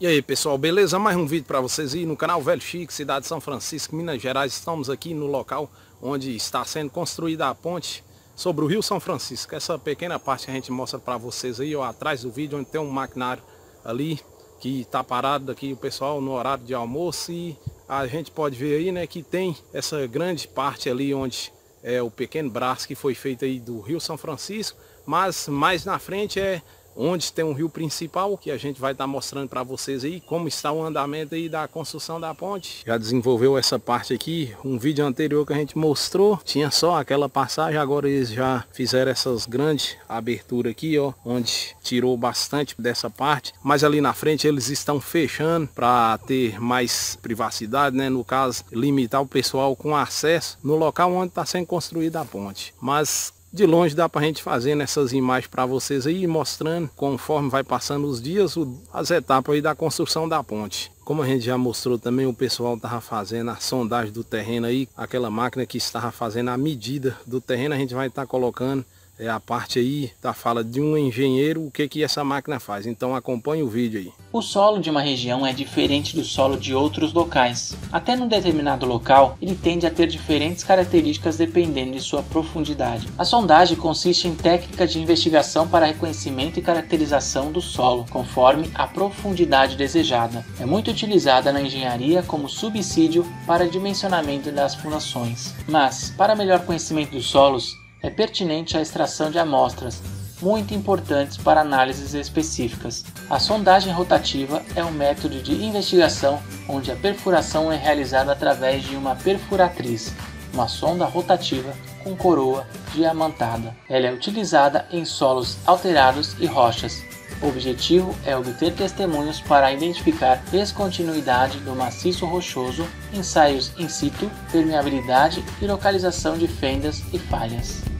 E aí pessoal, beleza? Mais um vídeo para vocês aí no canal Velho Chique, cidade de São Francisco, Minas Gerais. Estamos aqui no local onde está sendo construída a ponte sobre o Rio São Francisco. Essa pequena parte a gente mostra para vocês aí, ó, atrás do vídeo, onde tem um maquinário ali que está parado aqui o pessoal no horário de almoço e a gente pode ver aí, né, que tem essa grande parte ali onde é o pequeno braço que foi feito aí do Rio São Francisco, mas mais na frente é onde tem um rio principal, que a gente vai estar mostrando para vocês aí como está o andamento aí da construção da ponte. Já desenvolveu essa parte aqui, um vídeo anterior que a gente mostrou, tinha só aquela passagem, agora eles já fizeram essas grandes aberturas aqui, ó, onde tirou bastante dessa parte, mas ali na frente eles estão fechando para ter mais privacidade, né, no caso, limitar o pessoal com acesso no local onde está sendo construída a ponte. Mas de longe dá para a gente fazer essas imagens para vocês aí, mostrando conforme vai passando os dias, as etapas aí da construção da ponte. Como a gente já mostrou também, o pessoal estava fazendo a sondagem do terreno aí, aquela máquina que estava fazendo a medida do terreno, a gente vai estar tá colocando é a parte aí da fala de um engenheiro, o que que essa máquina faz. Então acompanhe o vídeo aí. O solo de uma região é diferente do solo de outros locais. Até num determinado local, ele tende a ter diferentes características dependendo de sua profundidade. A sondagem consiste em técnica de investigação para reconhecimento e caracterização do solo, conforme a profundidade desejada. É muito utilizada na engenharia como subsídio para dimensionamento das fundações. Mas, para melhor conhecimento dos solos, é pertinente a extração de amostras, muito importantes para análises específicas. A sondagem rotativa é um método de investigação onde a perfuração é realizada através de uma perfuratriz, uma sonda rotativa com coroa diamantada. Ela é utilizada em solos alterados e rochas. O objetivo é obter testemunhos para identificar descontinuidade do maciço rochoso, ensaios in situ, permeabilidade e localização de fendas e falhas.